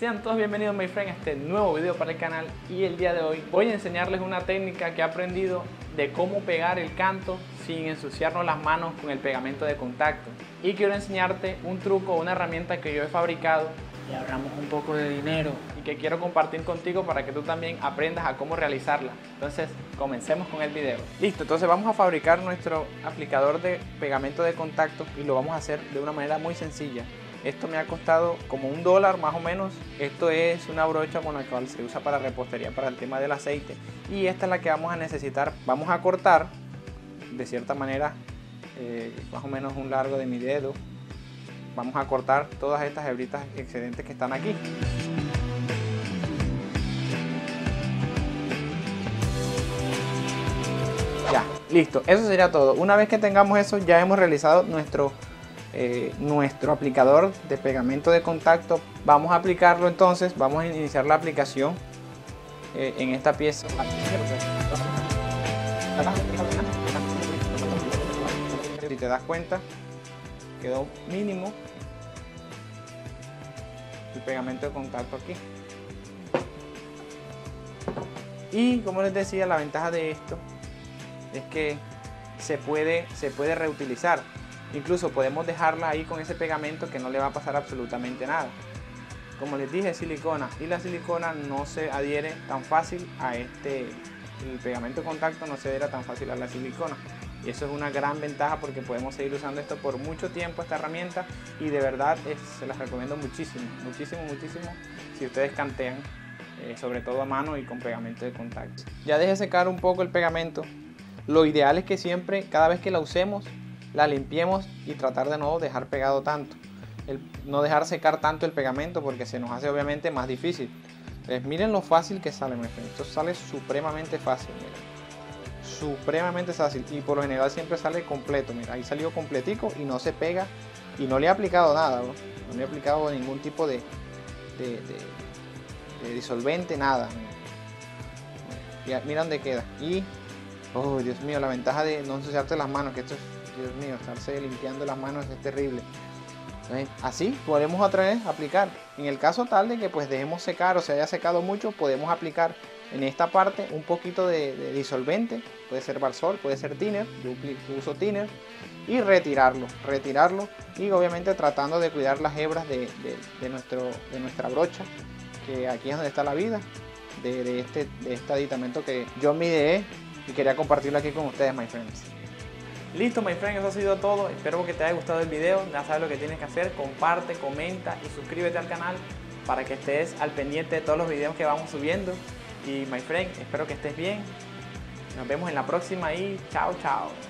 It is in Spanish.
Sean todos bienvenidos, my friend, a este nuevo video para el canal y el día de hoy voy a enseñarles una técnica que he aprendido de cómo pegar el canto sin ensuciarnos las manos con el pegamento de contacto. Y quiero enseñarte un truco, una herramienta que yo he fabricado y ahorramos un poco de dinero y que quiero compartir contigo para que tú también aprendas a cómo realizarla. Entonces, comencemos con el video. Listo, entonces vamos a fabricar nuestro aplicador de pegamento de contacto y lo vamos a hacer de una manera muy sencilla. Esto me ha costado como un dólar más o menos. Esto es una brocha con la cual se usa para repostería para el tema del aceite. Y esta es la que vamos a necesitar. Vamos a cortar de cierta manera eh, más o menos un largo de mi dedo. Vamos a cortar todas estas hebritas excedentes que están aquí. Ya, listo. Eso sería todo. Una vez que tengamos eso, ya hemos realizado nuestro eh, nuestro aplicador de pegamento de contacto. Vamos a aplicarlo entonces, vamos a iniciar la aplicación eh, en esta pieza. Si te das cuenta, quedó mínimo el pegamento de contacto aquí. Y como les decía, la ventaja de esto es que se puede, se puede reutilizar. Incluso podemos dejarla ahí con ese pegamento que no le va a pasar absolutamente nada. Como les dije, silicona y la silicona no se adhiere tan fácil a este, el pegamento de contacto no se adhiere tan fácil a la silicona. Y eso es una gran ventaja porque podemos seguir usando esto por mucho tiempo, esta herramienta, y de verdad se las recomiendo muchísimo, muchísimo, muchísimo si ustedes cantean, eh, sobre todo a mano y con pegamento de contacto. Ya deje secar un poco el pegamento. Lo ideal es que siempre, cada vez que la usemos, la limpiemos y tratar de no dejar pegado tanto. El, no dejar secar tanto el pegamento porque se nos hace obviamente más difícil. Entonces miren lo fácil que sale, esto sale supremamente fácil, Supremamente fácil y por lo general siempre sale completo, mira, ahí salió completico y no se pega y no le he aplicado nada, no, le he aplicado ningún tipo de, de, disolvente, nada. Mira, mira dónde queda. Y, oh Dios mío, la ventaja de no ensuciarte las manos, que esto es Dios mío, estarse limpiando las manos es terrible. así podemos otra vez aplicar. En el caso tal de que pues dejemos secar o se haya secado mucho, podemos aplicar en esta parte un poquito de, disolvente. Puede ser Barsol, puede ser Thinner. Yo uso Thinner. Y retirarlo, retirarlo. Y obviamente tratando de cuidar las hebras de, nuestro, de nuestra brocha. Que aquí es donde está la vida de, este, de este aditamento que yo me ideé y quería compartirlo aquí con ustedes, my friends. Listo, my friend, eso ha sido todo. Espero que te haya gustado el video. Ya sabes lo que tienes que hacer. Comparte, comenta y suscríbete al canal para que estés al pendiente de todos los videos que vamos subiendo. Y, my friend, espero que estés bien. Nos vemos en la próxima y chao, chao.